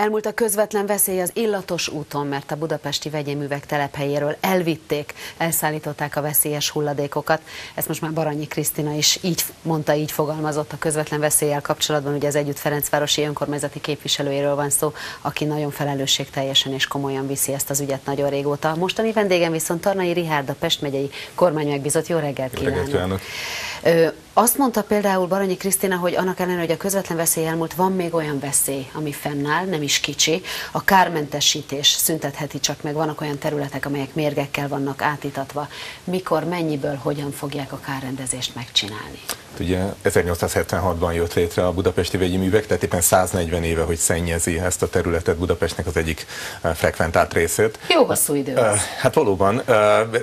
Elmúlt a közvetlen veszély az illatos úton, mert a budapesti vegyéművek telephelyéről elvitték, elszállították a veszélyes hulladékokat. Ezt most már Baranyi Krisztina is így mondta, így fogalmazott a közvetlen veszélyel kapcsolatban. Ugye az Együtt Ferencvárosi önkormányzati képviselőjéről van szó, aki nagyon felelősségteljesen és komolyan viszi ezt az ügyet nagyon régóta. Mostani vendégem viszont Tarnai Rihárd, a Pest megyei kormánymegbizott. Jó reggelt kívánok! Jó reggelt kívánok. Azt mondta például Baranyi Krisztina, hogy annak ellenére, hogy a közvetlen veszély elmúlt, van még olyan veszély, ami fennáll, nem is kicsi. A kármentesítés szüntetheti csak meg, vannak olyan területek, amelyek mérgekkel vannak átítatva. Mikor, mennyiből, hogyan fogják a kárrendezést megcsinálni? Ugye 1876-ban jött létre a budapesti vegyi művek, tehát éppen 140 éve, hogy szennyezi ezt a területet Budapestnek az egyik frekventált részét. Jó hosszú idő az. Hát valóban,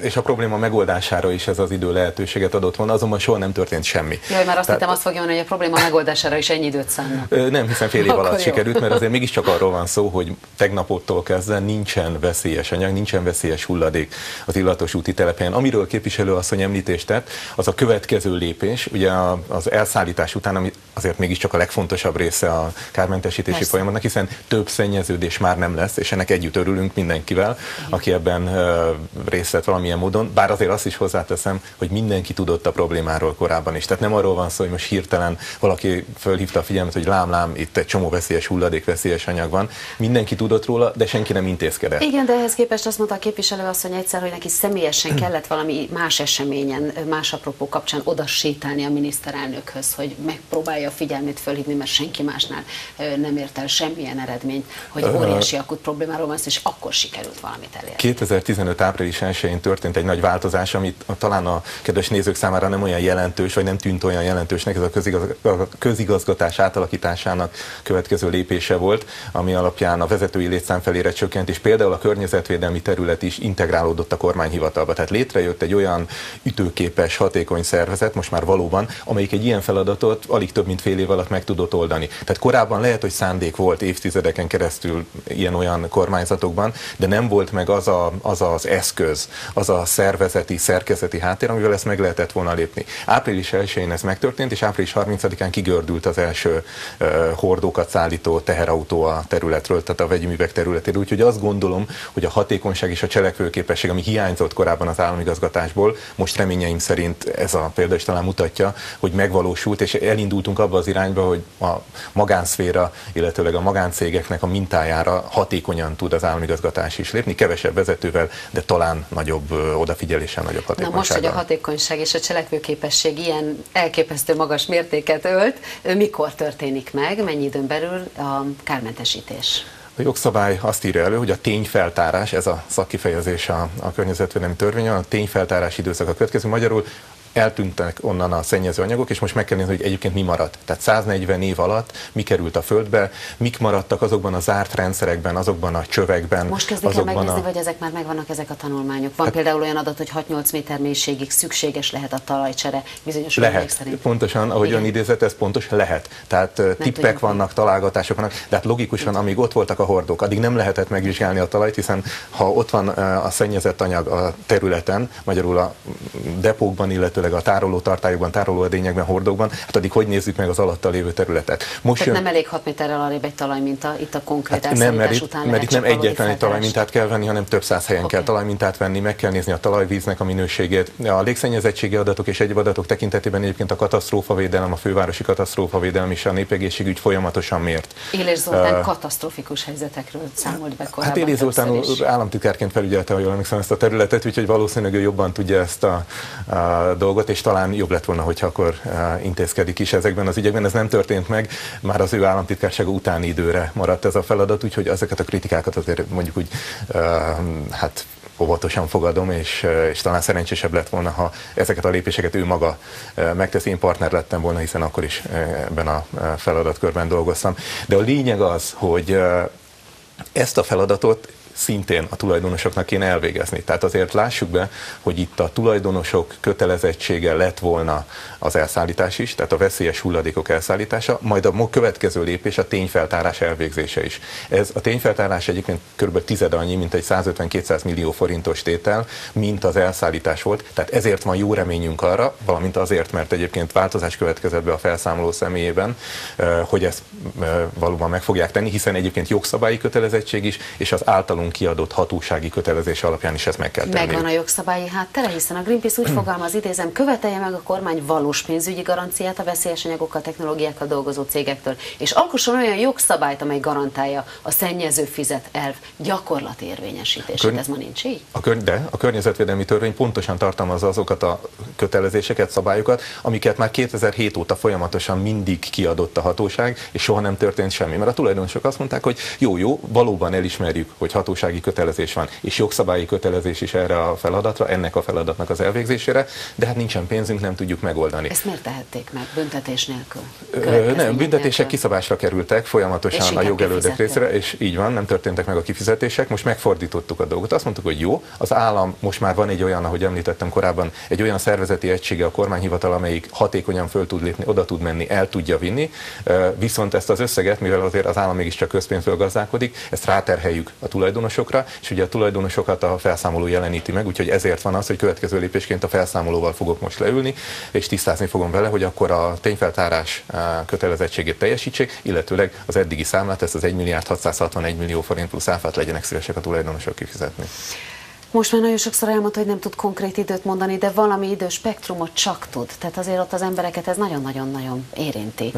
és a probléma megoldására is ez az idő lehetőséget adott volna, azonban soha nem történt semmi. Jaj, már azt Tehát, hittem, azt fogja mondani, hogy a probléma megoldására is ennyi időt szánnak. Nem, hiszen fél év alatt jó. sikerült, mert azért mégiscsak arról van szó, hogy tegnapottól kezdve nincsen veszélyes anyag, nincsen veszélyes hulladék az illatos úti telepen. Amiről képviselő asszony említést tett, az a következő lépés, ugye az elszállítás után, ami azért mégiscsak a legfontosabb része a kármentesítési Persze. folyamatnak, hiszen több szennyeződés már nem lesz, és ennek együtt örülünk mindenkivel, aki ebben részt vett valamilyen módon. Bár azért azt is hozzáteszem, hogy mindenki tudott a problémáról korábban is. Tehát nem arról van szó, hogy most hirtelen valaki fölhívta a figyelmet, hogy lám, lám, itt egy csomó veszélyes hulladék, veszélyes anyag van. Mindenki tudott róla, de senki nem intézkedett. Igen, de ehhez képest azt mondta a képviselő asszony egyszer, hogy neki személyesen kellett valami más eseményen, más apropó kapcsán oda sétálni a miniszterelnökhöz, hogy megpróbálja a figyelmét fölhívni, mert senki másnál nem ért el semmilyen eredményt, hogy óriási akut problémáról van és akkor sikerült valamit elérni. 2015 április 1-én történt egy nagy változás, amit talán a kedves nézők számára nem olyan jelentős, vagy nem tűnt olyan jelentősnek, ez a, közigaz, a közigazgatás átalakításának következő lépése volt, ami alapján a vezetői létszám felére csökkent, és például a környezetvédelmi terület is integrálódott a kormányhivatalba. Tehát létrejött egy olyan ütőképes, hatékony szervezet, most már valóban, amelyik egy ilyen feladatot alig több mint fél év alatt meg tudott oldani. Tehát korábban lehet, hogy szándék volt évtizedeken keresztül ilyen-olyan kormányzatokban, de nem volt meg az, a, az az eszköz, az a szervezeti, szerkezeti háttér, amivel ezt meg lehetett volna lépni. Április 1-én ez megtörtént, és április 30-án kigördült az első uh, hordókat szállító teherautó a területről, tehát a vegyi művek területéről. Úgyhogy azt gondolom, hogy a hatékonyság és a cselekvőképesség, ami hiányzott korábban az államigazgatásból, most reményeim szerint ez a példa is talán mutatja, hogy megvalósult, és elindultunk abba az irányba, hogy a magánszféra, illetőleg a magáncégeknek a mintájára hatékonyan tud az államigazgatás is lépni, kevesebb vezetővel, de talán nagyobb odafigyeléssel, nagyobb hatékonysággal. Na most, hogy a hatékonyság és a cselekvőképesség ilyen elképesztő magas mértéket ölt, mikor történik meg, mennyi időn belül a kármentesítés? A jogszabály azt írja elő, hogy a tényfeltárás, ez a szakkifejezés a, a környezetvédelmi törvényen, a tényfeltárás időszak a következő. Magyarul eltűntek onnan a szennyező anyagok, és most meg kell nézni, hogy egyébként mi maradt. Tehát 140 év alatt mi került a földbe, mik maradtak azokban a zárt rendszerekben, azokban a csövekben. Most kezdik el megnézni, a... vagy ezek már megvannak ezek a tanulmányok. Van hát, például olyan adat, hogy 6-8 méter mélységig szükséges lehet a talajcsere bizonyos lehet. szerint. Pontosan, ahogy ön idézett, ez pontos, lehet. Tehát nem tippek vannak, találgatások vannak, de hát logikusan, Igen. amíg ott voltak a hordók, addig nem lehetett megvizsgálni a talajt, hiszen ha ott van a szennyezett anyag a területen, magyarul a depókban, illetőleg illetőleg a tároló tartályokban, tároló edényekben, hordókban, hát addig hogy nézzük meg az alatta lévő területet. Most Tehát jön... nem elég 6 méterrel arrébb egy talajminta, itt a konkrét hát nem, mert itt, mert itt nem egyetlen egy talajmintát kell venni, hanem több száz helyen okay. kell talajmintát venni, meg kell nézni a talajvíznek a minőségét. A légszennyezettségi adatok és egyéb adatok tekintetében egyébként a katasztrófavédelem, a fővárosi katasztrófavédelem és a népegészségügy folyamatosan mért. Élés Zoltán uh, katasztrofikus helyzetekről számolt be korábban. Hát Élés Zoltán államtitkárként felügyelte, ha jól emlékszem ezt a területet, úgyhogy valószínűleg ő jobban tudja ezt a, a dolgot dolgot, és talán jobb lett volna, hogyha akkor eh, intézkedik is ezekben az ügyekben. Ez nem történt meg, már az ő államtitkársága utáni időre maradt ez a feladat, úgyhogy ezeket a kritikákat azért mondjuk úgy, eh, hát óvatosan fogadom, és, eh, és talán szerencsésebb lett volna, ha ezeket a lépéseket ő maga megteszi. Én partner lettem volna, hiszen akkor is ebben a feladatkörben dolgoztam. De a lényeg az, hogy ezt a feladatot szintén a tulajdonosoknak kéne elvégezni. Tehát azért lássuk be, hogy itt a tulajdonosok kötelezettsége lett volna az elszállítás is, tehát a veszélyes hulladékok elszállítása, majd a következő lépés a tényfeltárás elvégzése is. Ez a tényfeltárás egyébként kb. tized annyi, mint egy 150-200 millió forintos tétel, mint az elszállítás volt. Tehát ezért van jó reményünk arra, valamint azért, mert egyébként változás következett be a felszámoló személyében, hogy ezt valóban meg fogják tenni, hiszen egyébként jogszabályi kötelezettség is, és az általunk kiadott hatósági kötelezés alapján is ezt meg kell tenni. Megvan a jogszabályi háttere, hiszen a Greenpeace úgy fogalmaz, idézem, követelje meg a kormány valós pénzügyi garanciát a veszélyes anyagokkal, technológiákkal dolgozó cégektől, és alkosson olyan jogszabályt, amely garantálja a szennyező fizet elv gyakorlati érvényesítését. Körny- Ez ma nincs így? A kör- de a környezetvédelmi törvény pontosan tartalmazza azokat a kötelezéseket, szabályokat, amiket már 2007 óta folyamatosan mindig kiadott a hatóság, és soha nem történt semmi. Mert a tulajdonosok azt mondták, hogy jó, jó, valóban elismerjük, hogy hatósági kötelezés van, és jogszabályi kötelezés is erre a feladatra, ennek a feladatnak az elvégzésére, de hát nincsen pénzünk, nem tudjuk megoldani. Ezt miért tehették meg büntetés nélkül? Ö, nem, büntetések nélkül? kiszabásra kerültek folyamatosan a jogelődök részre, és így van, nem történtek meg a kifizetések. Most megfordítottuk a dolgot. Azt mondtuk, hogy jó, az állam most már van egy olyan, ahogy említettem korábban, egy olyan szervezeti egysége a kormányhivatal, amelyik hatékonyan föl tud lépni, oda tud menni, el tudja vinni, viszont ezt az összeget, mivel azért az állam mégiscsak közpénzből gazdálkodik, ezt ráterheljük a tulajdonosokra, és ugye a tulajdonosokat a felszámoló jeleníti meg, úgyhogy ezért van az, hogy következő lépésként a felszámolóval fogok most leülni, és tisztázni fogom vele, hogy akkor a tényfeltárás kötelezettségét teljesítsék, illetőleg az eddigi számlát, ezt az 1 milliárd 661 millió forint plusz áfát legyenek szívesek a tulajdonosok kifizetni. Most már nagyon sokszor elmondta, hogy nem tud konkrét időt mondani, de valami időspektrumot csak tud. Tehát azért ott az embereket ez nagyon-nagyon-nagyon érinti.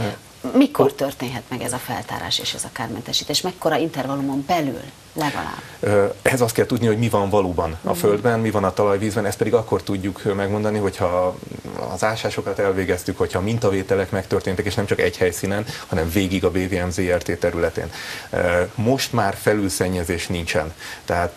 Mikor történhet meg ez a feltárás és ez a kármentesítés? Mekkora intervallumon belül legalább? Ehhez azt kell tudni, hogy mi van valóban a mhm. földben, mi van a talajvízben, ezt pedig akkor tudjuk megmondani, hogyha az ásásokat elvégeztük, hogyha mintavételek megtörténtek, és nem csak egy helyszínen, hanem végig a BVM ZRT területén. Most már felülszennyezés nincsen. Tehát,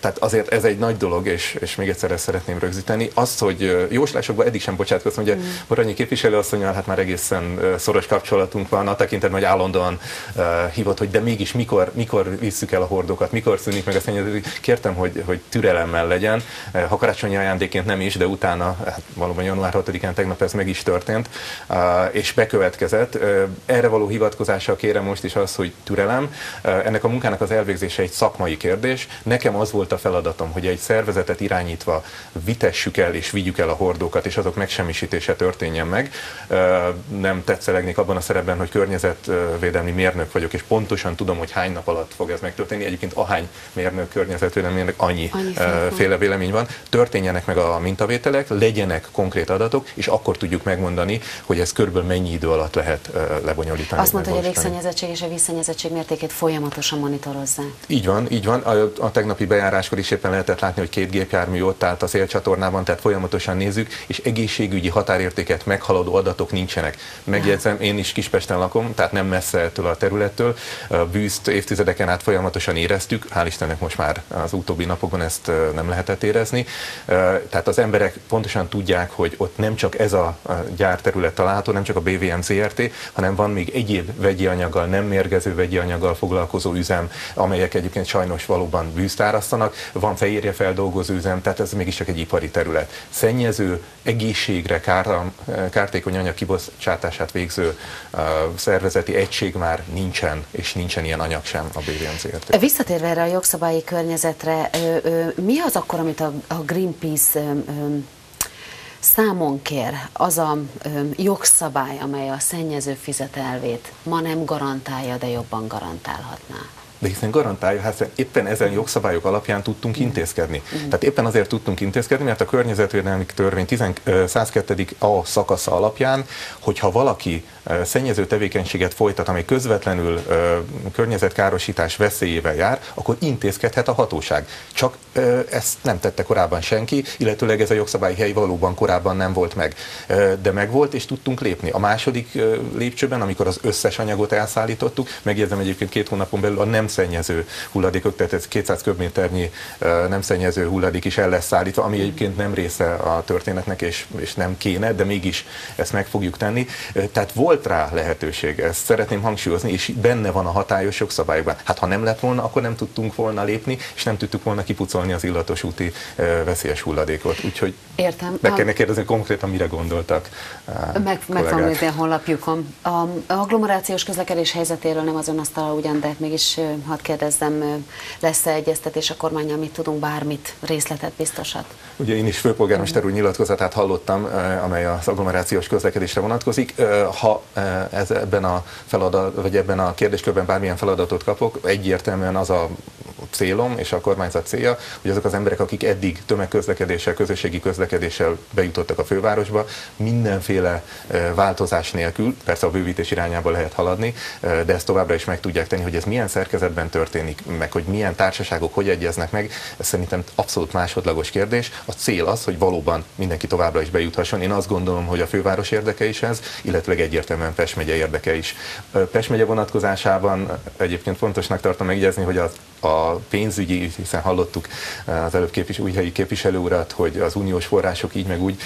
tehát azért ez egy nagy dolog, és, és még egyszer ezt szeretném rögzíteni. Azt, hogy jóslásokban eddig sem bocsátkoztam, ugye mm. Baranyi képviselőasszonyal hát már egészen szoros kapcsolat kapcsolatunk van, a tekintetben, hogy állandóan uh, hívott, hogy de mégis mikor, mikor visszük el a hordokat, mikor szűnik meg a szennyeződés. Kértem, hogy, hogy türelemmel legyen, uh, ha karácsonyi ajándéként nem is, de utána, hát valóban január 6-án tegnap ez meg is történt, uh, és bekövetkezett. Uh, erre való hivatkozással kérem most is az, hogy türelem. Uh, ennek a munkának az elvégzése egy szakmai kérdés. Nekem az volt a feladatom, hogy egy szervezetet irányítva vitessük el és vigyük el a hordókat, és azok megsemmisítése történjen meg. Uh, nem tetszelegnék abban a szerepben, hogy környezetvédelmi mérnök vagyok, és pontosan tudom, hogy hány nap alatt fog ez megtörténni. Egyébként ahány mérnök, környezetvédelmi mérnök, annyi, annyi féle vélemény van. Történjenek meg a mintavételek, legyenek konkrét adatok, és akkor tudjuk megmondani, hogy ez körülbelül mennyi idő alatt lehet lebonyolítani. Azt mondta, hogy a légszennyezettség és a vízszennyezettség mértékét folyamatosan monitorozzák. Így van, így van. A, a tegnapi bejáráskor is éppen lehetett látni, hogy két gépjármű ott állt a szélcsatornában, tehát folyamatosan nézzük, és egészségügyi határértéket meghaladó adatok nincsenek. Megjegyzem, én is Kispesten lakom, tehát nem messze ettől a területtől. A bűzt évtizedeken át folyamatosan éreztük, hál' Istennek most már az utóbbi napokban ezt nem lehetett érezni. Tehát az emberek pontosan tudják, hogy ott nem csak ez a gyárterület található, nem csak a BVM ZRT, hanem van még egyéb vegyi anyaggal, nem mérgező vegyi anyaggal foglalkozó üzem, amelyek egyébként sajnos valóban bűzt árasztanak. Van fehérje feldolgozó üzem, tehát ez mégiscsak egy ipari terület. Szennyező, egészségre kár, kártékony anyag kibocsátását végző szervezeti egység már nincsen, és nincsen ilyen anyag sem a BVMZ-ért. Visszatérve erre a jogszabályi környezetre, mi az akkor, amit a Greenpeace számon kér az a jogszabály, amely a szennyező fizetelvét ma nem garantálja, de jobban garantálhatná? De hiszen garantálja, hát éppen ezen jogszabályok alapján tudtunk intézkedni. Tehát éppen azért tudtunk intézkedni, mert a környezetvédelmi törvény 102. a szakasza alapján, hogyha valaki szennyező tevékenységet folytat, ami közvetlenül környezetkárosítás veszélyével jár, akkor intézkedhet a hatóság. Csak ezt nem tette korábban senki, illetőleg ez a jogszabályi hely valóban korábban nem volt meg. De megvolt, és tudtunk lépni. A második lépcsőben, amikor az összes anyagot elszállítottuk, megjegyzem egyébként két hónapon belül a nem szennyező hulladékok, tehát ez 200 köbméternyi nem szennyező hulladék is el lesz szállítva, ami egyébként nem része a történetnek, és, és nem kéne, de mégis ezt meg fogjuk tenni. Tehát volt rá lehetőség, ezt szeretném hangsúlyozni, és benne van a hatályos jogszabályokban. Hát ha nem lett volna, akkor nem tudtunk volna lépni, és nem tudtuk volna kipucolni az illatos úti veszélyes hulladékot. Úgyhogy Értem. meg kellene kérdezni konkrétan, mire gondoltak. Meg, meg van a honlapjukon. A agglomerációs közlekedés helyzetéről nem az ön asztala ugyan, de mégis hadd kérdezzem, lesz-e egyeztetés a kormány, amit tudunk bármit, részletet biztosat? Ugye én is főpolgármester úr nyilatkozatát hallottam, amely az agglomerációs közlekedésre vonatkozik. Ha ez ebben a feladat, vagy ebben a kérdéskörben bármilyen feladatot kapok, egyértelműen az a célom és a kormányzat célja, hogy azok az emberek, akik eddig tömegközlekedéssel, közösségi közlekedéssel bejutottak a fővárosba, mindenféle változás nélkül, persze a bővítés irányába lehet haladni, de ezt továbbra is meg tudják tenni, hogy ez milyen szerkezetben történik, meg hogy milyen társaságok hogy egyeznek meg, ez szerintem abszolút másodlagos kérdés. A cél az, hogy valóban mindenki továbbra is bejuthasson. Én azt gondolom, hogy a főváros érdeke is ez, illetve egyértelműen Pest megye érdeke is. Pest megye vonatkozásában egyébként fontosnak tartom megjegyezni, hogy az a pénzügyi, hiszen hallottuk az előbb képvis, új helyi képviselő urat, hogy az uniós források így meg úgy,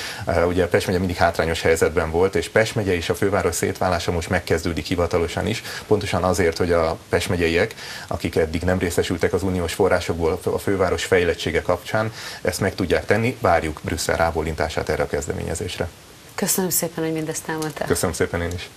ugye Pest megye mindig hátrányos helyzetben volt, és Pest megye és a főváros szétválása most megkezdődik hivatalosan is, pontosan azért, hogy a Pest megyeiek, akik eddig nem részesültek az uniós forrásokból a főváros fejlettsége kapcsán, ezt meg tudják tenni, várjuk Brüsszel rábólintását erre a kezdeményezésre. Köszönöm szépen, hogy mindezt elmondtál. Köszönöm szépen én is.